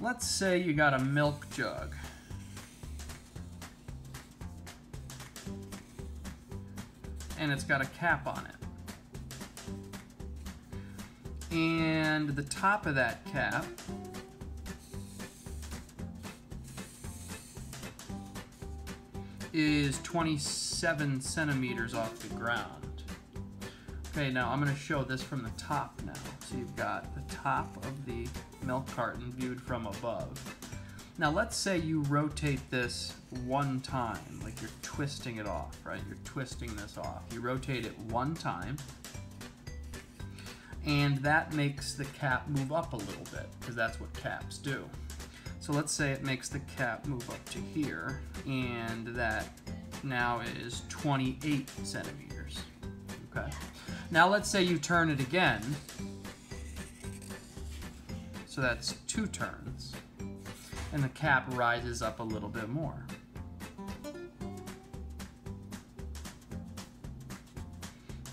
Let's say you got a milk jug. And it's got a cap on it. And the top of that cap is 27 centimeters off the ground. Okay, now I'm going to show this from the top now. So you've got the top of the milk carton viewed from above. Now let's say you rotate this one time, like you're twisting it off, right? You're twisting this off. You rotate it one time, and that makes the cap move up a little bit, because that's what caps do. So let's say it makes the cap move up to here, and that now is 28 centimeters, okay? Now let's say you turn it again, so that's two turns, and the cap rises up a little bit more.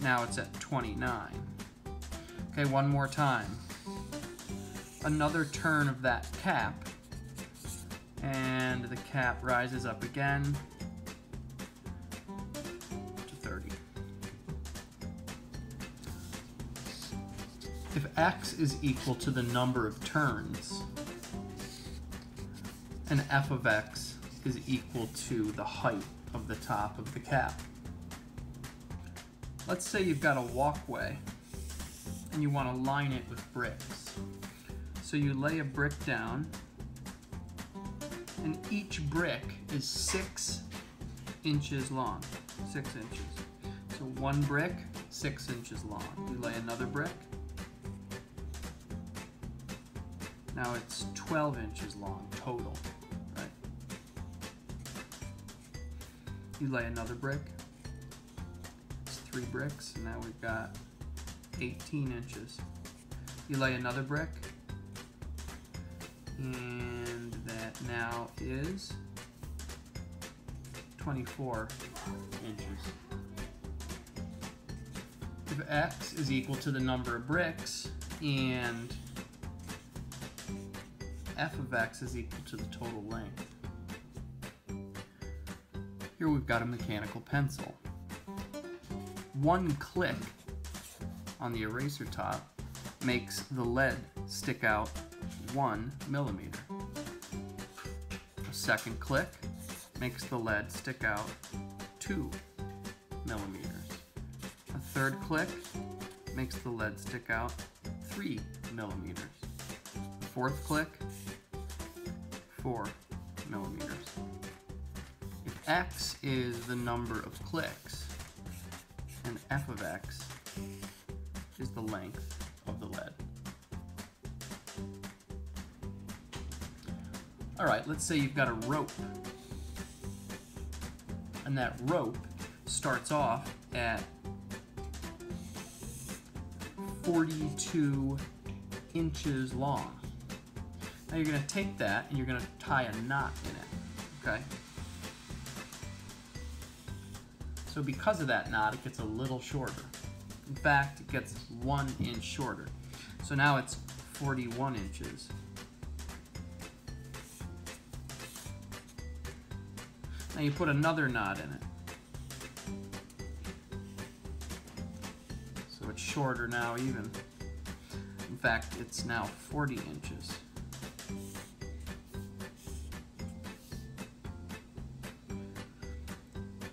Now it's at 29. Okay, one more time. Another turn of that cap, and the cap rises up again If x is equal to the number of turns, and f of x is equal to the height of the top of the cap. Let's say you've got a walkway and you want to line it with bricks. So you lay a brick down and each brick is six inches long, six inches. So one brick, six inches long. You lay another brick, now it's 12 inches long total, right? You lay another brick, it's three bricks, and now we've got 18 inches. You lay another brick, and that now is 24 inches. If x is equal to the number of bricks and f of x is equal to the total length. Here we've got a mechanical pencil. One click on the eraser top makes the lead stick out one millimeter. A second click makes the lead stick out two millimeters. A third click makes the lead stick out three millimeters. A fourth click, four millimeters. If x is the number of clicks, and f of x is the length of the lead. All right, let's say you've got a rope. And that rope starts off at 42 inches long. Now you're gonna take that and you're gonna tie a knot in it, okay? So because of that knot, it gets a little shorter. In fact, it gets one inch shorter. So now it's 41 inches. Now you put another knot in it. So it's shorter now even. In fact, it's now 40 inches.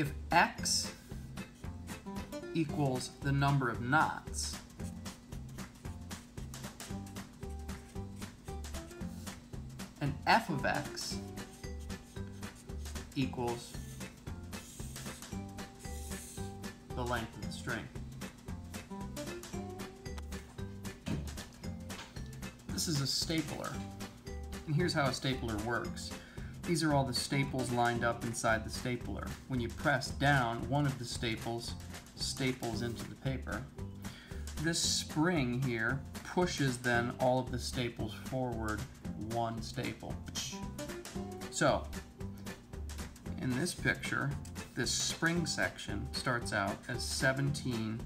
If x equals the number of knots, and f of x equals the length of the string. This is a stapler, and here's how a stapler works. These are all the staples lined up inside the stapler. When you press down, one of the staples staples into the paper. This spring here pushes then all of the staples forward one staple. So, in this picture, this spring section starts out as 17 17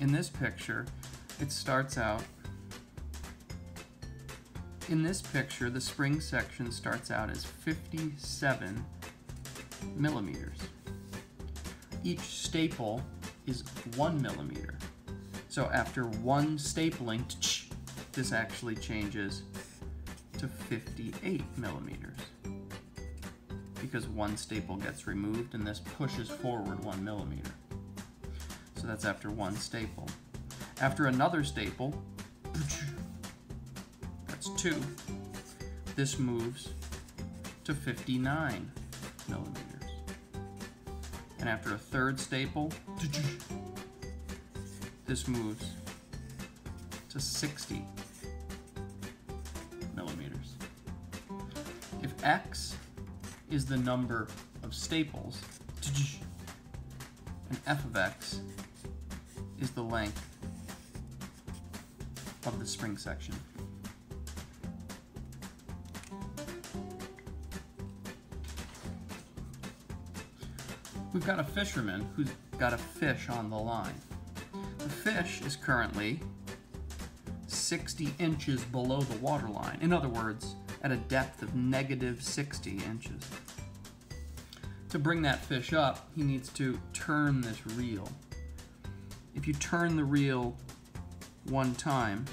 in this picture, it starts out in this picture, the spring section starts out as 57 millimeters. Each staple is one millimeter. So after one stapling, this actually changes to 58 millimeters because one staple gets removed and this pushes forward one millimeter. So that's after one staple. After another staple, that's two, this moves to 59 millimeters. And after a third staple, this moves to 60 millimeters. If X is the number of staples, and f of x is the length of the spring section. We've got a fisherman who's got a fish on the line. The fish is currently 60 inches below the waterline. In other words, at a depth of negative 60 inches. To bring that fish up, he needs to turn this reel. If you turn the reel one time,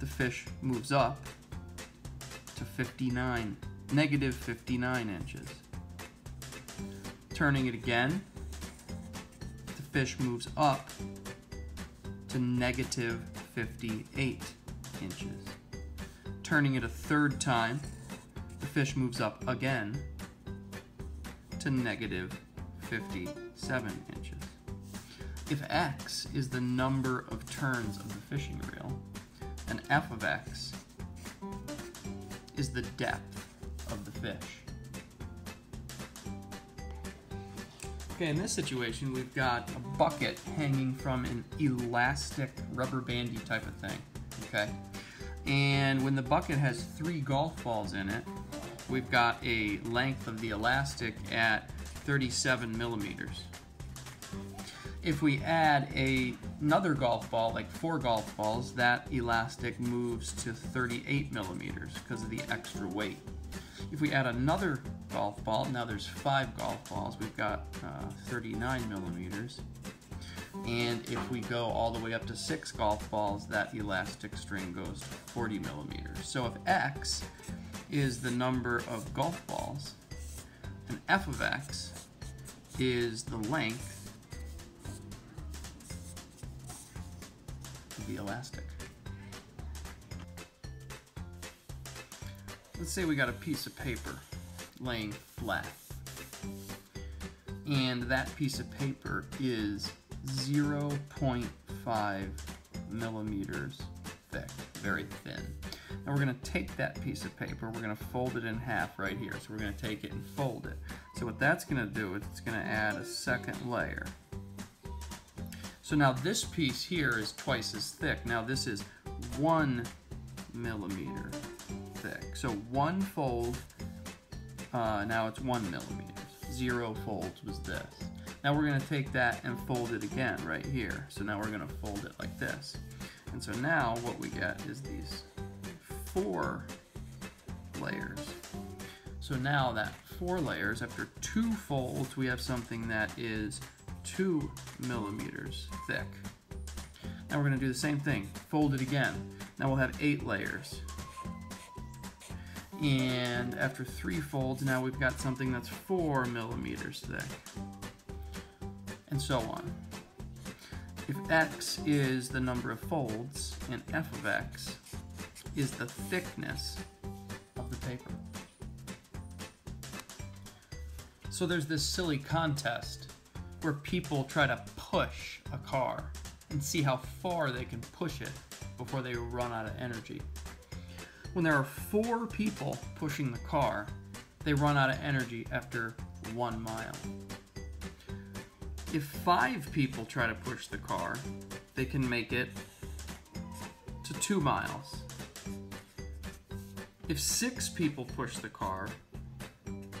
the fish moves up to 59, negative 59 inches. Turning it again, the fish moves up to negative 58 inches. Turning it a third time, the fish moves up again to negative 57 inches. If x is the number of turns of the fishing reel, then f of x is the depth of the fish. Okay, in this situation, we've got a bucket hanging from an elastic rubber bandy type of thing, okay? And when the bucket has three golf balls in it, we've got a length of the elastic at 37 millimeters. If we add a, another golf ball, like four golf balls, that elastic moves to 38 millimeters because of the extra weight. If we add another golf ball, now there's five golf balls, we've got uh, 39 millimeters. And if we go all the way up to six golf balls, that elastic string goes to 40 millimeters. So if X is the number of golf balls, and F of X is the length of the elastic. Let's say we got a piece of paper laying flat. And that piece of paper is 0.5 millimeters thick, very thin. Now we're going to take that piece of paper, we're going to fold it in half right here. So we're going to take it and fold it. So what that's going to do is it's going to add a second layer. So now this piece here is twice as thick. Now this is one millimeter thick. So one fold, uh, now it's one millimeter. Zero folds was this. Now we're going to take that and fold it again right here. So now we're going to fold it like this. And so now what we get is these four layers. So now that four layers, after two folds, we have something that is two millimeters thick. Now we're going to do the same thing, fold it again. Now we'll have eight layers. And after three folds, now we've got something that's four millimeters thick and so on. If x is the number of folds, and f of x is the thickness of the paper. So there's this silly contest where people try to push a car and see how far they can push it before they run out of energy. When there are four people pushing the car, they run out of energy after one mile. If five people try to push the car, they can make it to two miles. If six people push the car,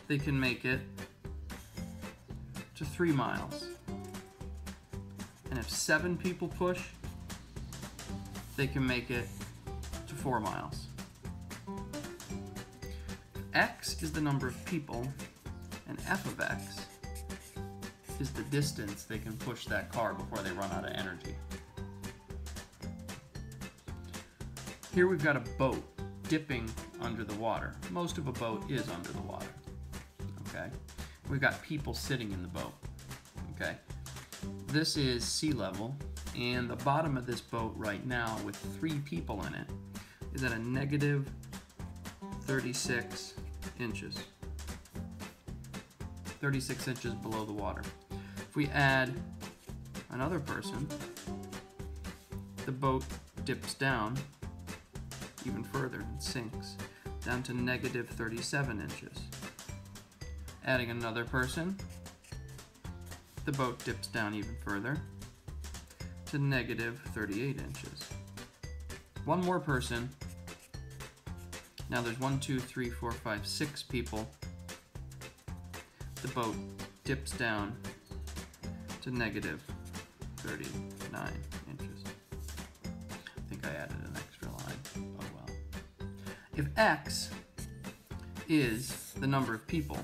they can make it to three miles. And if seven people push, they can make it to four miles. X is the number of people, and f of x is the distance they can push that car before they run out of energy. Here we've got a boat dipping under the water. Most of a boat is under the water. Okay? We've got people sitting in the boat. Okay? This is sea level, and the bottom of this boat right now, with three people in it, is at a negative 36 inches. 36 inches below the water. If we add another person, the boat dips down even further and sinks down to negative 37 inches. Adding another person, the boat dips down even further to negative 38 inches. One more person. Now there's one, two, three, four, five, six people. The boat dips down to negative 39 inches. I think I added an extra line. Oh well. If x is the number of people,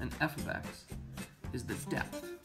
and f of x is the depth.